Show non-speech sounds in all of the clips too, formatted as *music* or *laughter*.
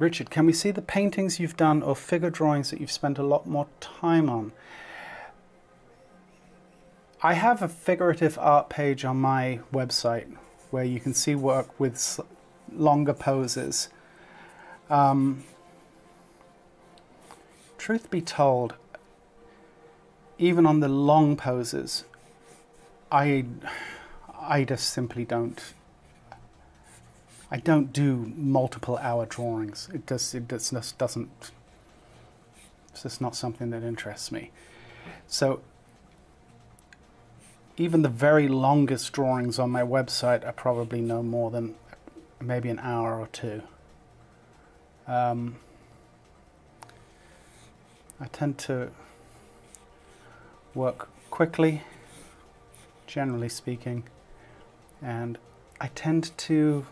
Richard, can we see the paintings you've done or figure drawings that you've spent a lot more time on? I have a figurative art page on my website where you can see work with longer poses. Um, truth be told, even on the long poses, I, I just simply don't I don't do multiple hour drawings. It does it just doesn't it's just not something that interests me. So even the very longest drawings on my website are probably no more than maybe an hour or two. Um, I tend to work quickly, generally speaking, and I tend to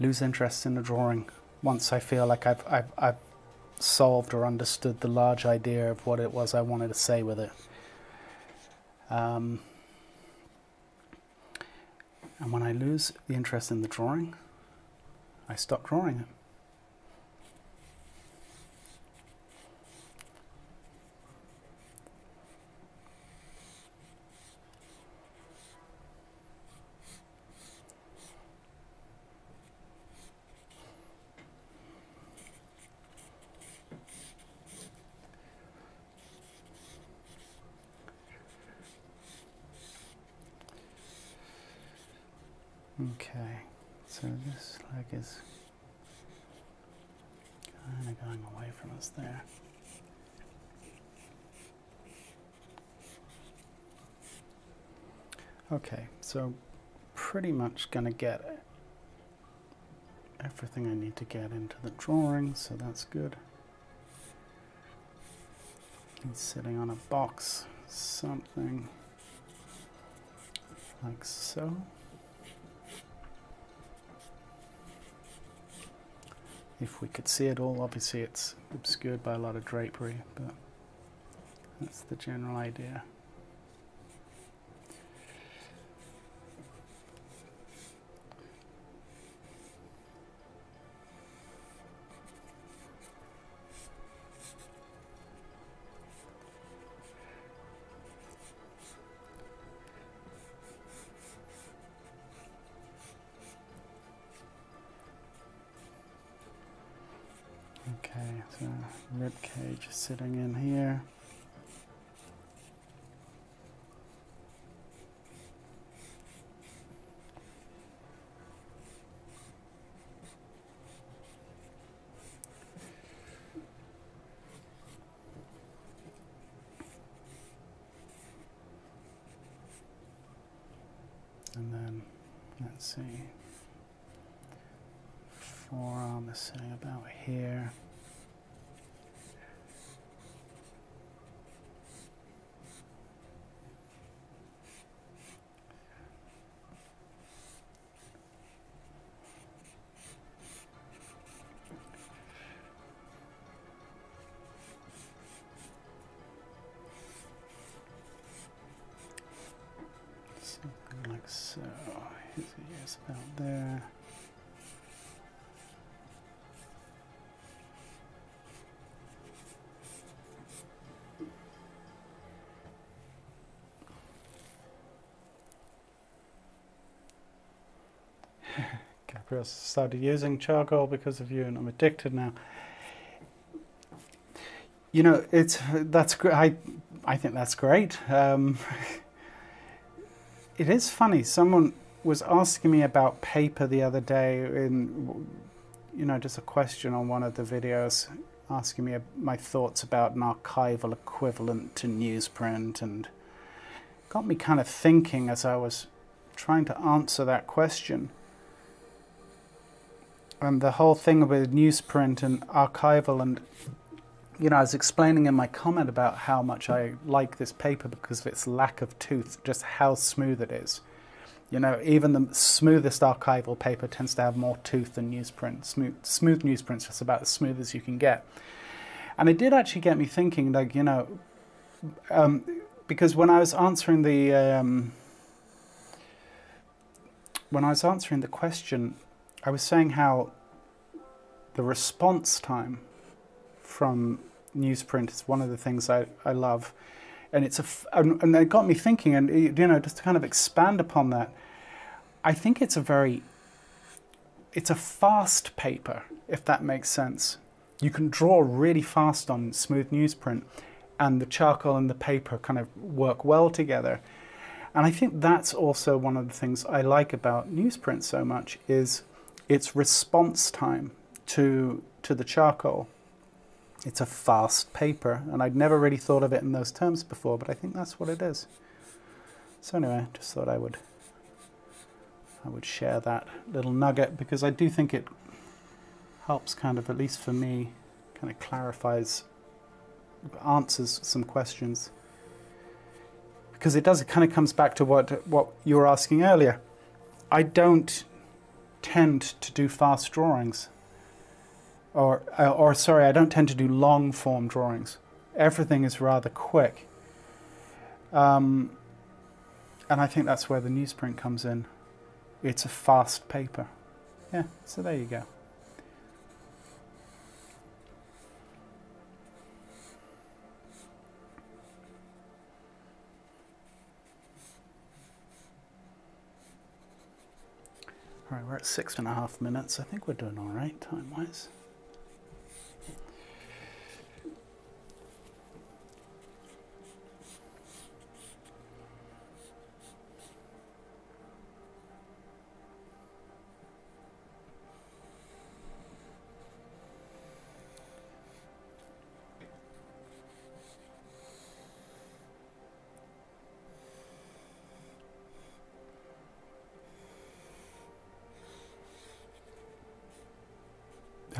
lose interest in the drawing once I feel like I've, I've, I've solved or understood the large idea of what it was I wanted to say with it. Um, and when I lose the interest in the drawing, I stop drawing it. Okay, so this leg is kind of going away from us there. Okay, so pretty much going to get everything I need to get into the drawing, so that's good. He's sitting on a box, something like so. If we could see it all. Obviously it's obscured by a lot of drapery, but that's the general idea. Uh, rib cage sitting in here. And then, let's see, forearm is sitting about here. So. His ears about there. *laughs* Gabriel started using charcoal because of you, and I'm addicted now. You know, it's that's. I I think that's great. Um, *laughs* it is funny. Someone was asking me about paper the other day, in you know, just a question on one of the videos, asking me my thoughts about an archival equivalent to newsprint, and got me kind of thinking as I was trying to answer that question and the whole thing with newsprint and archival and you know I was explaining in my comment about how much I like this paper because of its lack of tooth just how smooth it is. You know even the smoothest archival paper tends to have more tooth than newsprint. Smooth smooth newsprint's just about as smooth as you can get. And it did actually get me thinking like you know um, because when I was answering the um, when I was answering the question I was saying how the response time from newsprint is one of the things I, I love. And it's a, and, and it got me thinking, and you know, just to kind of expand upon that, I think it's a very, it's a fast paper, if that makes sense. You can draw really fast on smooth newsprint, and the charcoal and the paper kind of work well together. And I think that's also one of the things I like about newsprint so much is its response time to to the charcoal. It's a fast paper, and I'd never really thought of it in those terms before, but I think that's what it is. So anyway, just thought I would I would share that little nugget because I do think it helps kind of at least for me kind of clarifies answers some questions. Because it does it kind of comes back to what what you were asking earlier. I don't tend to do fast drawings or uh, or sorry i don't tend to do long form drawings. Everything is rather quick. Um, and i think that's where the newsprint comes in. It's a fast paper. Yeah so there you go. All right, we're at six and a half minutes. I think we're doing all right time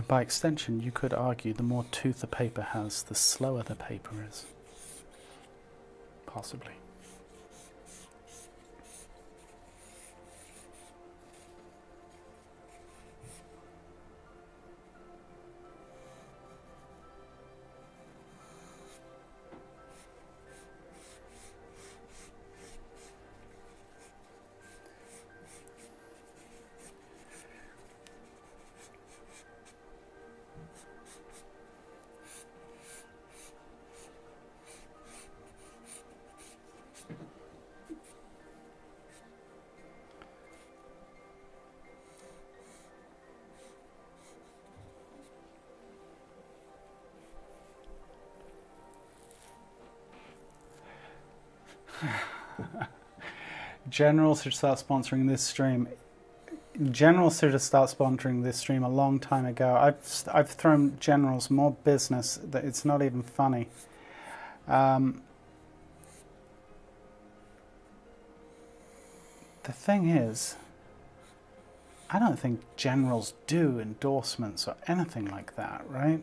by extension, you could argue the more tooth a paper has, the slower the paper is. Possibly. Generals should start sponsoring this stream. Generals should have started sponsoring this stream a long time ago. I've I've thrown Generals more business that it's not even funny. Um, the thing is, I don't think Generals do endorsements or anything like that, right?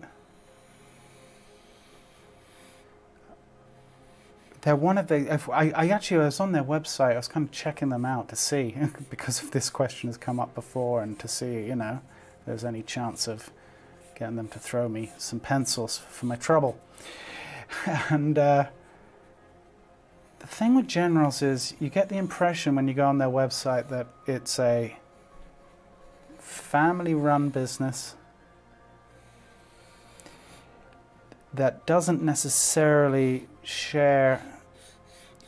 They're one of the. If I, I actually was on their website. I was kind of checking them out to see *laughs* because of this question has come up before, and to see you know if there's any chance of getting them to throw me some pencils for my trouble. *laughs* and uh, the thing with generals is you get the impression when you go on their website that it's a family-run business that doesn't necessarily share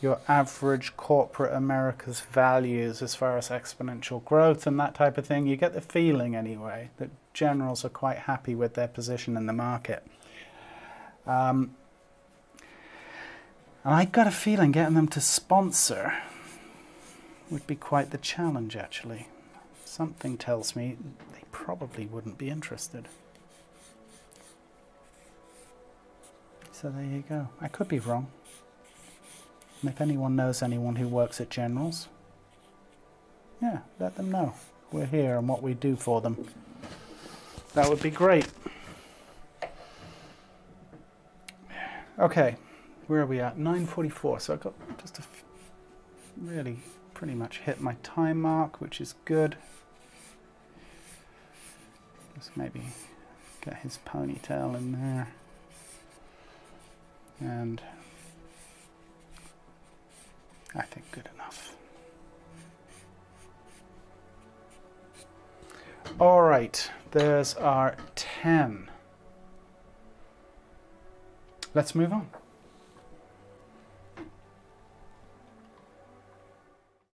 your average corporate America's values as far as exponential growth and that type of thing. You get the feeling, anyway, that generals are quite happy with their position in the market. Um, and I got a feeling getting them to sponsor would be quite the challenge, actually. Something tells me they probably wouldn't be interested. So there you go. I could be wrong. And if anyone knows anyone who works at Generals, yeah, let them know. We're here and what we do for them. That would be great. Okay, where are we at? 9.44, so I've got just a really pretty much hit my time mark, which is good. Just maybe get his ponytail in there. And good enough. All right, there's our 10. Let's move on.